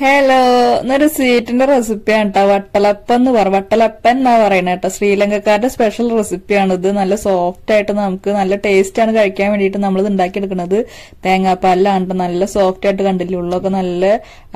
Hello എന്നൊരു സ്വീറ്റിന്റെ റെസിപ്പിയാണ് കേട്ടോ വട്ടലപ്പം എന്ന് പറ വട്ടലപ്പൻ എന്നാ പറയണ കേട്ടോ ശ്രീലങ്കക്കാരുടെ സ്പെഷ്യൽ റെസിപ്പിയാണ് ഇത്. നല്ല സോഫ്റ്റ് ആയിട്ട് നമുക്ക് നല്ല ടേസ്റ്റ് ആണ് കഴിക്കാൻ വേണ്ടിയിട്ട് നമ്മൾ ഇത് ഉണ്ടാക്കിയെടുക്കുന്നത് തേങ്ങാപ്പാലിലാണ്. നല്ല സോഫ്റ്റ് ആയിട്ട് കണ്ടില്ലേ? ഉള്ളൊക്കെ നല്ല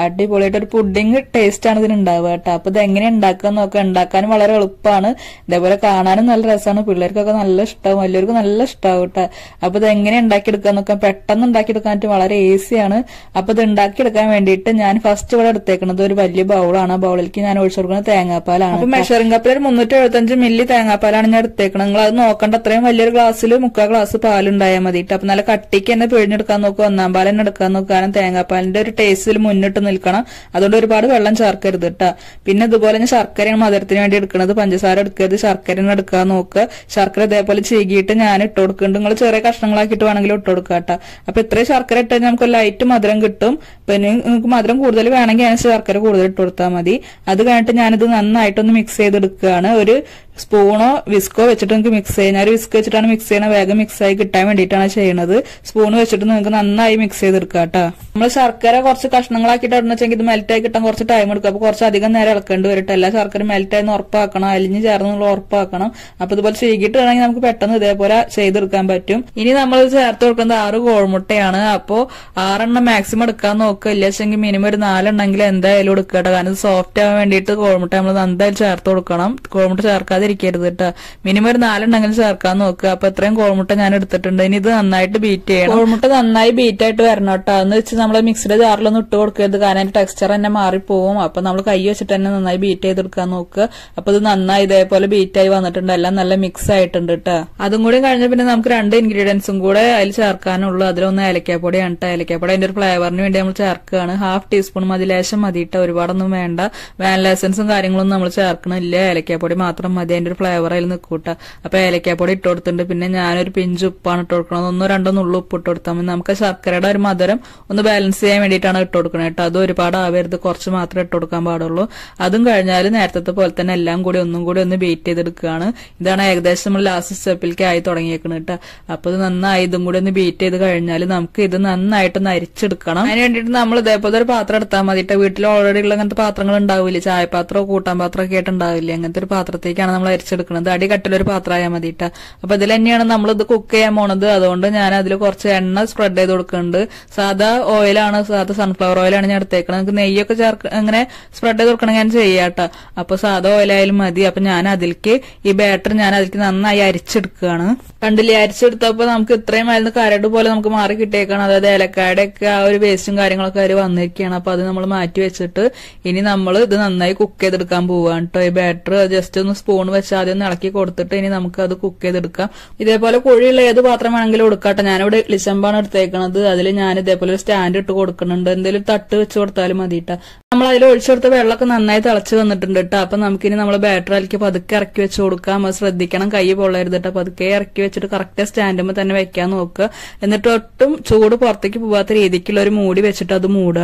അടിപൊളിയായിട്ട് ഒരു പുഡിങ് ടേസ്റ്റ് ആണ് ഇതിന് ഉണ്ടാവുക കേട്ടോ അപ്പൊ ഇത് എങ്ങനെ ഉണ്ടാക്കുക നോക്കാം ഉണ്ടാക്കാനും വളരെ എളുപ്പമാണ്. ഇതേപോലെ കാണാനും നല്ല രസമാണ് പിള്ളേർക്കൊക്കെ നല്ല ഇഷ്ടമാവും വലിയവർക്ക് നല്ല ഇഷ്ടമാവും കേട്ടോ അപ്പൊ ഇത് എങ്ങനെ ഉണ്ടാക്കി നോക്കാം പെട്ടെന്ന് ഉണ്ടാക്കിയെടുക്കാൻ വളരെ ഈസിയാണ് അപ്പൊ ഇത് ഉണ്ടാക്കിയെടുക്കാൻ വേണ്ടിയിട്ട് ഞാൻ ഫസ്റ്റ് ഇവിടെ എടുത്തേക്കുന്നത് ഒരു വലിയ ബൗളാണ്. ആ ബൗളിലേക്ക് ഞാൻ ഒഴിച്ചു കൊടുക്കുന്നത് തേങ്ങാപ്പാലാണ് അപ്പൊ മെഷറിംഗ് കപ്പിൽ ഒരു മുന്നൂറ്റി എഴുപത്തഞ്ച് മില്ലി തേങ്ങാപ്പാലാണ് ഞാൻ എടുത്തേക്കുന്നത് നിങ്ങൾ അത് നോക്കണ്ട അത്രയും വലിയൊരു ഗ്ലാസ്സിൽ മുക്കാൽ ഗ്ലാസ് പാലുണ്ടായാൽ മതി. അപ്പൊ നല്ല കട്ടിക്ക് തന്നെ പിഴിഞ്ഞെടുക്കാൻ നോക്കുക ഒന്നാം പാൽ തന്നെ എടുക്കാൻ നോക്കുക. കാരണം തേങ്ങാപ്പാലിന്റെ ഒരു ടേസ്റ്റിൽ മുന്നിട്ട് നിൽക്കണം. അതുകൊണ്ട് ഒരുപാട് വെള്ളം ചേർക്കരുത് കേട്ടോ പിന്നെ ഇതുപോലെ ഞാൻ ശർക്കരയാണ് മധുരത്തിന് വേണ്ടി എടുക്കുന്നത് പഞ്ചസാര എടുക്കരുത്. ശർക്കര എടുക്കാൻ നോക്കുക. ശർക്കര ഇതേപോലെ ചീകിയിട്ട് ഞാൻ ഇട്ട് കൊടുക്കുന്നുണ്ട്. നിങ്ങൾ ചെറിയ കഷ്ണങ്ങളാക്കിയിട്ട് വേണമെങ്കിൽ ഇട്ട് കൊടുക്കുക കേട്ടോ അപ്പൊ ഇത്രയും ശർക്കര ഇട്ടാൽ നമുക്ക് ലൈറ്റ് മധുരം കിട്ടും. പിന്നെ നിങ്ങൾക്ക് മധുരം കൂടുതൽ വേണമെങ്കിൽ അതിന് ശർക്കര കൂടുതൽ ഇട്ട് കൊടുത്താൽ മതി. അത് കഴിഞ്ഞിട്ട് ഞാനിത് നന്നായിട്ടൊന്ന് മിക്സ് ചെയ്തെടുക്കുകയാണ്. ഒരു സ്പൂണോ വിസ്കോ വെച്ചിട്ട് നിങ്ങൾക്ക് മിക്സ് ചെയ്യാൻ ഒരു വിസ്ക് വെച്ചിട്ടാണ് മിക്സ് ചെയ്യണത്. വേഗം മിക്സ് ആയി കിട്ടാൻ വേണ്ടിയിട്ടാണ് ചെയ്യുന്നത് സ്പൂൺ വെച്ചിട്ട് നിങ്ങൾക്ക് നന്നായി മിക്സ് ചെയ്തെടുക്കുക കേട്ടോ. നമ്മൾ ശർക്കര കുറച്ച് കഷ്ണങ്ങളാക്കിയിട്ട് ഇടണെച്ചെങ്കിൽ ഇത് മെൽറ്റ് ആയി കിട്ടാൻ കുറച്ച് ടൈം എടുക്കും. അപ്പൊ കുറച്ച് അധികം നേരം ഇളക്കേണ്ടി വരട്ടെ എല്ലാ ശർക്കര മെൽറ്റ് ആയെന്ന് ഉറപ്പാക്കണം. അലിഞ്ഞ് ചേർന്നുള്ള ഉറപ്പാക്കണം. അപ്പൊ ഇതുപോലെ ചീകിട്ട് വേണമെങ്കിൽ നമുക്ക് പെട്ടെന്ന് ഇതേപോലെ ചെയ്തെടുക്കാൻ പറ്റും. ഇനി നമ്മൾ ചേർത്ത് കൊടുക്കുന്നത് ആറ് കോഴിമുട്ടയാണ് അപ്പോ ആറെണ്ണം മാക്സിമം എടുക്കാൻ നോക്കുക. ഇല്ലെങ്കിൽ മിനിമം ഒരു നാലെണ്ണെങ്കിൽ എന്തായാലും എടുക്കുക കാരണം സോഫ്റ്റ് ആവാൻ വേണ്ടിയിട്ട് കോഴിമുട്ട നമ്മൾ എന്തായാലും ചേർത്ത് കൊടുക്കണം. കോഴിമുട്ട ചേർക്കാതിരിക്കരുത് കേട്ടോ മിനിമം ഒരു നാലെണ്ണെങ്കിലും ചേർക്കാൻ നോക്കുക അപ്പൊ ഇത്രയും കോൾമുട്ട ഞാൻ എടുത്തിട്ടുണ്ട്. ഇനി ഇത് നന്നായിട്ട് ബീറ്റ് ചെയ്യണം. കോൾമുട്ട നന്നായി ബീറ്റ് ആയിട്ട് വരണം കേട്ടോ എന്ന് വെച്ചാൽ നമ്മൾ മിക്സിയുടെ ജാറിലൊന്നും ഇട്ട് കൊടുക്കരുത് കാരണം അതിന്റെ ടെക്സ്ചർ തന്നെ മാറിപ്പോവും. അപ്പൊ നമ്മൾ കൈ വെച്ചിട്ട് തന്നെ നന്നായി ബീറ്റ് ചെയ്തെടുക്കാൻ നോക്കുക അപ്പൊ ഇത് നന്നായി ഇതേപോലെ ബീറ്റ് ആയി വന്നിട്ടുണ്ട്. എല്ലാം നല്ല മിക്സ് ആയിട്ടുണ്ട് കേട്ടോ അതും കൂടി കഴിഞ്ഞ പിന്നെ നമുക്ക് രണ്ട് ഇൻഗ്രീഡിയൻസും കൂടെ അതിൽ ചേർക്കാനുള്ളൂ. അതിലൊന്ന് ഏലക്കാപ്പൊടിയാണ് കേട്ടോ ഏലക്കാപ്പൊടി അതിന്റെ ഒരു ഫ്ലേവറിന് വേണ്ടി നമ്മൾ ചേർക്കുകയാണ് ഹാഫ് ടീസ്പൂൺ മതി. ലേശം മതി കേട്ടോ ഒരുപാടൊന്നും വേണ്ട. വാൻ എസൻസും കാര്യങ്ങളൊന്നും നമ്മൾ ചേർക്കണില്ല. ഏലക്കാപ്പൊടി മാത്രം മതി. അതിന്റെ ഒരു ഫ്ലേവർ അതിൽ നിൽക്കൂട്ട അപ്പൊ ഏലക്കാപ്പൊടി ഇട്ട് കൊടുത്തിട്ടുണ്ട്. പിന്നെ ഞാനൊരു പിഞ്ച് ഉപ്പാണ് ഇട്ട് കൊടുക്കുന്നത് ഒന്നോ രണ്ടോ നുള്ളു ഉപ്പ് ഇട്ട് കൊടുത്താൽ മതി. നമുക്ക് ശർക്കരയുടെ ഒരു മധുരം ഒന്ന് ബാലൻസ് ചെയ്യാൻ വേണ്ടിയിട്ടാണ് ഇട്ട് കൊടുക്കുന്നത് കേട്ടോ അത് ഒരുപാട് ആവരുത്. കുറച്ച് മാത്രമേ ഇട്ട് കൊടുക്കാൻ പാടുള്ളൂ. അതും കഴിഞ്ഞാൽ നേരത്തെ പോലെ തന്നെ എല്ലാം കൂടി ഒന്നും കൂടി ഒന്ന് ബീറ്റ് ചെയ്തെടുക്കുകയാണ്. ഇതാണ് ഏകദേശം നമ്മൾ ലാസ്റ്റ് സ്റ്റെപ്പിലേക്ക് ആയി തുടങ്ങിയേക്കുന്നത് കേട്ടോ അപ്പൊ ഇത് നന്നായി ഇതും കൂടി ഒന്ന് ബീറ്റ് ചെയ്ത് കഴിഞ്ഞാൽ നമുക്ക് ഇത് നന്നായിട്ട് നരിച്ചെടുക്കണം അതിന് വേണ്ടിയിട്ട് നമ്മൾ ഇതേപോലെ ഒരു പാത്രം എടുത്താൽ മതി വീട്ടിൽ ഓൾറെഡി ഉള്ള അങ്ങനത്തെ പാത്രങ്ങൾ ഉണ്ടാവില്ലേ? ചായപാത്രമോ കൂട്ടാൻ പാത്രമോ ഒക്കെ ആയിട്ട് ഉണ്ടാവില്ലേ? അങ്ങനത്തെ ഒരു പാത്രത്തേക്കാണ് നമ്മൾ അരിച്ചെടുക്കുന്നത്. അടി കട്ടിലൊരു പാത്രമായാൽ മതി കേട്ടോ അപ്പൊ ഇതിൽ തന്നെയാണ് നമ്മൾ ഇത് കുക്ക് ചെയ്യാൻ പോണത്. അതുകൊണ്ട് ഞാൻ അതിൽ കുറച്ച് എണ്ണ സ്പ്രെഡ് ചെയ്ത് കൊടുക്കുന്നുണ്ട്. സാധാ ഓയിലാണ് സാധാ സൺഫ്ലവർ ഓയിലാണ് ഞാൻ എടുത്തേക്കുന്നത് നിങ്ങൾക്ക് നെയ്യൊക്കെ ചേർക്ക് അങ്ങനെ സ്പ്രെഡ് ചെയ്ത് കൊടുക്കണം ഞാൻ ചെയ്യാട്ടോ. അപ്പൊ സാധാ ഓയിലായാലും മതി. അപ്പൊ ഞാൻ അതിലേക്ക് ഈ ബാറ്റർ ഞാൻ അതിലേക്ക് നന്നായി അരിച്ചെടുക്കുകയാണ്. കണ്ടില്ലേ? അരിച്ചെടുത്തപ്പോ നമുക്ക് ഇത്രയും ആയിരുന്നു കരട് പോലെ നമുക്ക് മാറി കിട്ടിയേക്കാണ്. അതായത് ഏലക്കായുടെ ഒക്കെ ആ ഒരു വേസ്റ്റും കാര്യങ്ങളൊക്കെ അതിൽ വന്നിരിക്കുകയാണ്. അപ്പൊ അത് നമ്മൾ മാറ്റി വെച്ചിട്ട് ഇനി നമ്മൾ ഇത് നന്നായി കുക്ക് ചെയ്തെടുക്കാൻ പോവാണ് കേട്ടോ ഈ ബാറ്റർ ജസ്റ്റ് ഒന്ന് സ്പൂൺ വെച്ച് ആദ്യം ഒന്ന് ഇളക്കി കൊടുത്തിട്ട് ഇനി നമുക്ക് അത് കുക്ക് ചെയ്തെടുക്കാം. ഇതേപോലെ കുഴിയുള്ള ഏത് പാത്രം വേണമെങ്കിലും എടുക്കാട്ടെ. ഞാനിവിടെ ഇളിച്ചമ്പാണ് എടുത്തേക്കണത്. അതിൽ ഞാൻ ഇതേപോലെ സ്റ്റാൻഡ് ഇട്ട് കൊടുക്കുന്നുണ്ട്. എന്തെങ്കിലും തട്ട് വെച്ച് കൊടുത്താലും മതിയിട്ടാ നമ്മൾ അതിൽ ഒഴിച്ചെടുത്ത വെള്ളമൊക്കെ നന്നായി തിളച്ച് വന്നിട്ടുണ്ട് കേട്ടോ അപ്പൊ നമുക്കിനി നമ്മൾ ബാറ്ററി അലക്കി പതുക്കെ ഇറക്കി വെച്ച് കൊടുക്കാം. അത് ശ്രദ്ധിക്കണം. കൈ പൊള്ളരുത് കേട്ടോ പതുക്കെ ഇറക്കി വെച്ചിട്ട് കറക്റ്റ് സ്റ്റാൻഡുമ്പോൾ തന്നെ വെക്കാൻ നോക്കുക. എന്നിട്ട് ഒട്ടും ചൂട് പുറത്തേക്ക് പോകാത്ത രീതിക്കുള്ള ഒരു മൂടി വെച്ചിട്ട് അത് മൂടുക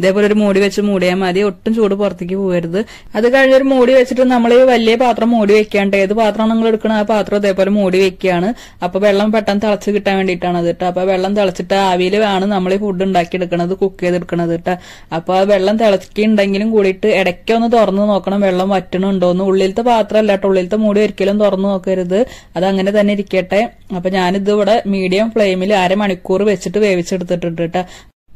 ഇതേപോലെ ഒരു മൂടി വെച്ച് മൂടിയാൽ മതി. ഒട്ടും ചൂട് പുറത്തേക്ക് പോകരുത് അത് കഴിഞ്ഞൊരു മൂടി വെച്ചിട്ട് നമ്മൾ ഈ വലിയ പാത്രം മൂടി വെക്കാണ്ട് ഏത് പാത്രമാണ് നിങ്ങൾ എടുക്കുന്നത് ആ പാത്രം ഇതേപോലെ മൂടി വെക്കുകയാണ്. അപ്പൊ വെള്ളം പെട്ടെന്ന് തിളച്ച് കിട്ടാൻ വേണ്ടിയിട്ടാണ് അത് കേട്ടോ. അപ്പൊ വെള്ളം തിളച്ചിട്ട് ആവിയിൽ ആണ് നമ്മൾ ഈ ഫുഡ് ഉണ്ടാക്കി കുക്ക് ചെയ്തെടുക്കണത് കേട്ടോ. അപ്പൊ ആ വെള്ളം തിളച്ചിട്ടുണ്ടെങ്കിലും കൂടിയിട്ട് ഇടയ്ക്ക് ഒന്ന് തുറന്ന് നോക്കണം. വെള്ളം വറ്റണുണ്ടോ എന്ന്. ഉള്ളിലത്തെ പാത്രം അല്ല കേട്ടോ. ഉള്ളിലത്തെ മൂടി ഒരിക്കലും തുറന്നു നോക്കരുത്. അത് അങ്ങനെ തന്നെ ഇരിക്കട്ടെ. അപ്പൊ ഞാനിത് ഇവിടെ മീഡിയം ഫ്ലെയിമിൽ അരമണിക്കൂർ വെച്ചിട്ട് വേവിച്ചെടുത്തിട്ടുണ്ട് കേട്ടോ.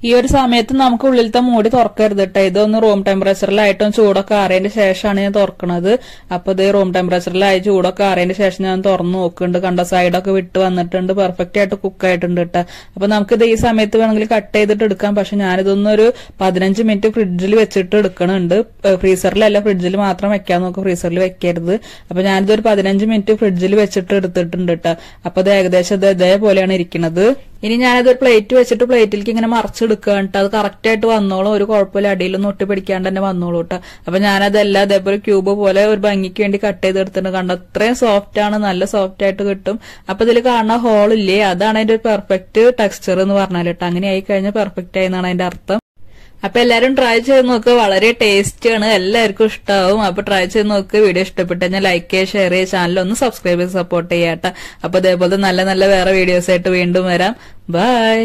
ഈ ഒരു സമയത്ത് നമുക്ക് ഉള്ളിലത്തെ മൂടി തുറക്കരുത് കേട്ടോ ഇതൊന്ന് റൂം ടെമ്പറേച്ചറിലായിട്ടും ചൂടൊക്കെ ആറിയതിന്റെ ശേഷമാണ് ഞാൻ തുറക്കണത്. അപ്പൊ ഇത് റൂം ടെമ്പറേച്ചറിലായി ചൂടൊക്കെ ആറിയതിന്റെ ശേഷം ഞാൻ തുറന്നു നോക്കുന്നുണ്ട്. കണ്ട സൈഡൊക്കെ വിട്ട് വന്നിട്ടുണ്ട്. പെർഫെക്റ്റ് ആയിട്ട് കുക്ക് ആയിട്ടുണ്ട് കേട്ടോ അപ്പൊ നമുക്കിത് ഈ സമയത്ത് വേണമെങ്കിൽ കട്ട് ചെയ്തിട്ട് എടുക്കാം. പക്ഷെ ഞാനിതൊന്നൊരു പതിനഞ്ച് മിനിറ്റ് ഫ്രിഡ്ജിൽ വെച്ചിട്ട് എടുക്കണുണ്ട്. ഫ്രീസറിലല്ല ഫ്രിഡ്ജിൽ മാത്രം വെക്കാൻ നോക്കും. ഫ്രീസറിൽ വെക്കരുത്. അപ്പൊ ഞാനിതൊരു പതിനഞ്ച് മിനിറ്റ് ഫ്രിഡ്ജിൽ വെച്ചിട്ട് എടുത്തിട്ടുണ്ട് കേട്ടോ അപ്പൊ ഇത് ഏകദേശം ഇത് ഇതേപോലെയാണ് ഇരിക്കുന്നത് ഇനി ഞാനത് ഒരു പ്ലേറ്റ് വെച്ചിട്ട് പ്ലേറ്റിലേക്ക് ഇങ്ങനെ മറിച്ചെടുക്കുക കേട്ടോ. അത് കറക്റ്റ് ആയിട്ട് വന്നോളും. ഒരു കുഴപ്പമില്ല. അടിയിലൊന്നും ഒട്ടി പിടിക്കാണ്ട് തന്നെ വന്നോളൂ കേട്ടോ. അപ്പൊ ഞാനതെല്ലാം അതേപോലെ ക്യൂബ് പോലെ ഒരു ഭംഗിക്ക് വേണ്ടി കട്ട് ചെയ്തെടുത്തിട്ടുണ്ട്. കണ്ടോ? അത്രയും സോഫ്റ്റ് ആണ്. നല്ല സോഫ്റ്റ് ആയിട്ട് കിട്ടും. അപ്പൊ ഇതിൽ കാണുന്ന ഹോൾ ഇല്ലേ? അതാണ് അതിന്റെ ഒരു പെർഫെക്റ്റ് ടെക്സ്ചർ എന്ന് പറഞ്ഞാൽ കേട്ടോ. അങ്ങനെ ആയി കഴിഞ്ഞാൽ പെർഫെക്റ്റ് ആയി എന്നാണ് അതിന്റെ അർത്ഥം. അപ്പൊ എല്ലാരും ട്രൈ ചെയ്ത് നോക്കുക വളരെ ടേസ്റ്റി ആണ്. എല്ലാവർക്കും ഇഷ്ടമാവും അപ്പൊ ട്രൈ ചെയ്ത് നോക്കുക വീഡിയോ ഇഷ്ടപ്പെട്ടു കഴിഞ്ഞാൽ ലൈക്ക് ചെയ്യുക ഷെയർ ചെയ്യുക ചാനൽ ഒന്ന് സബ്സ്ക്രൈബ് ചെയ്ത് സപ്പോർട്ട് ചെയ്യാട്ടെ അപ്പൊ അതേപോലെ നല്ല നല്ല വേറെ വീഡിയോസ് ആയിട്ട് വീണ്ടും വരാം. ബൈ